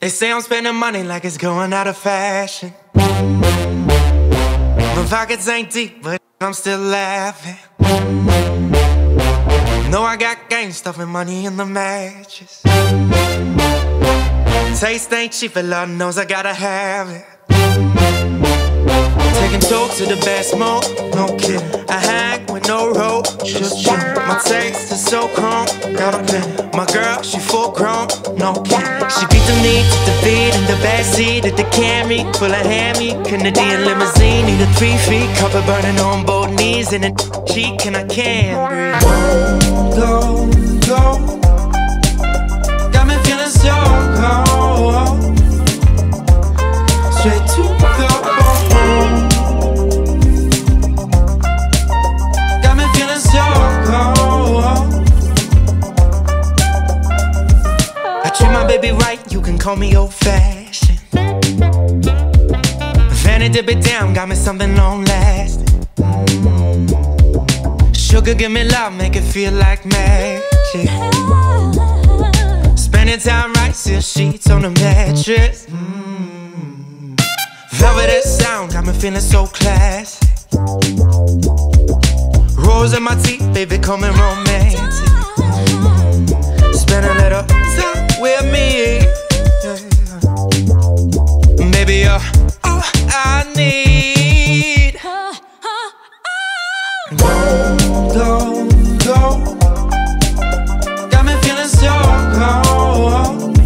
They say I'm spending money like it's going out of fashion. My pockets ain't deep, but I'm still laughing. Know I got gang stuffing money in the mattress. Taste ain't cheap, but Lord knows I gotta have it. Taking talk to the best mode, no kidding. So chrome, got a pen. My girl, she full grown, no kidding. She beat the knee to the beat in the backseat of the Camry, full of hammy. Canadian limousine, need a three feet, cover burning on both knees and a cheek, and I can't breathe. Go, go. Treat my baby right, you can call me old fashioned. Vanity dip it down, got me something long lasting. Sugar, give me love, make it feel like magic. Spending time right, seal sheets on the mattress. Mm. Velvet sound, got me feeling so classy. Rose in my teeth, baby, coming romantic. Maybe you're uh, all I need. Oh. Go, go. Got me feeling so cold.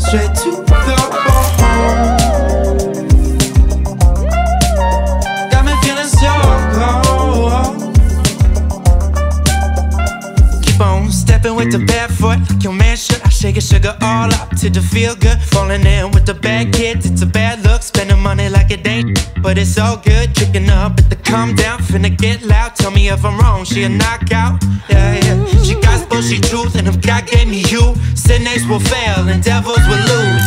Straight to the bone. Got me feeling so cold. Keep on stepping with the barefoot. Like your man should. It, sugar all up to the feel good. Falling in with the bad kids. It's a bad look. Spending money like it ain't. But it's all good. Kicking up at the calm down. Finna get loud. Tell me if I'm wrong. She a knockout. Yeah, yeah. She gospel, she truth. And if God gave me you, sinners will fail and devils will lose.